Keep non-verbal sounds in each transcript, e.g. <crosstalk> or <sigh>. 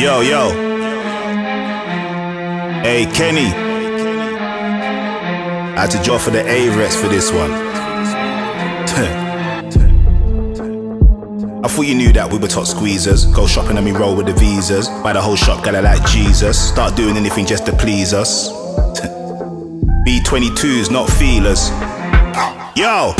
Yo, yo. Hey, Kenny. I had to draw for the A-Rex for this one. <laughs> I thought you knew that we were top squeezers. Go shopping and we roll with the visas. Buy the whole shop, gotta like Jesus. Start doing anything just to please us. <laughs> B22s, not feelers. Yo!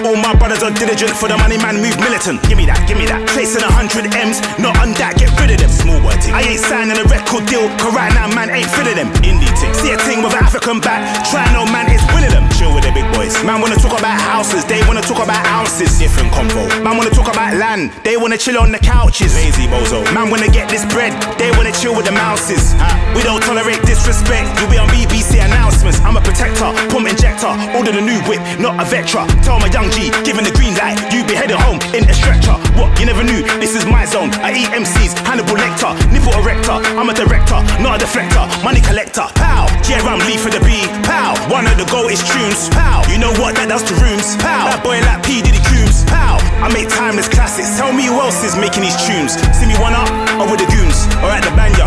All my brothers are diligent for the money, man, move militant. Give me that, give me that. Chasing a hundred M's, not on that, get rid of them. Small boy I ain't signing a record deal, cause right now, man, ain't fit of them. Indie ting. See a ting with an African back, try no man, it's winning them. Chill with the big boys. Man wanna talk about houses, they wanna talk about ounces. Different combo. Man wanna talk about land, they wanna chill on the couches. Lazy bozo. Man wanna get this bread, they wanna chill with the mouses. We don't tolerate disrespect, you'll be on BBC order the new whip, not a Vectra. Tell my young G, given the green light, you be headed home in a stretcher. What, you never knew, this is my zone. I eat MCs, Hannibal Lecter, nipple erector. I'm a director, not a deflector, money collector. Pow, yeah, I'm Lee for the B. Pow, one of the greatest tunes. Pow, you know what that does to rooms. Pow, that boy like P. Diddy Combs. Pow, I make timeless classics. Tell me who else is making these tunes. See me one up, or with the goons, or at the banya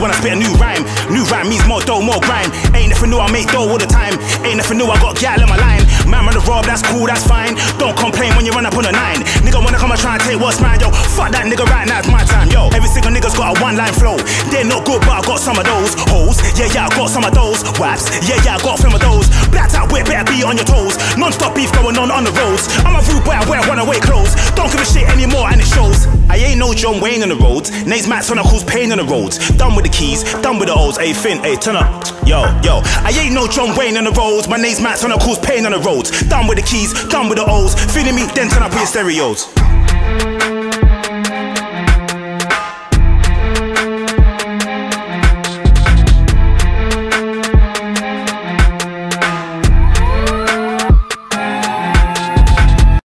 when I spit a new rhyme. New rhyme means more dough, more grind. Ain't nothing new, I make dough all the time. Ain't nothing new, I got gal in my line. Man, run the rob, that's cool, that's fine. Don't complain when you run up on a nine. Nigga wanna come and try and take what's mine, yo. Fuck that nigga right now, it's my time, yo. Every single nigga's got a one line flow. They're not good, but I got some of those. Hoes, yeah, yeah, I got some of those. Waps, yeah, yeah, I got some of those. Blacked out whip, better be on your toes. Non stop beef going on on the roads. I'm a rude boy, I John Wayne on the roads. Names Max when I cause pain on the roads. Done with the keys, done with the O's. Hey, Finn, hey, turn up. Yo, yo. I ain't no John Wayne on the roads. My name's Max when I cause pain on the roads. Done with the keys, done with the O's. Feeling me, then turn up with your stereos.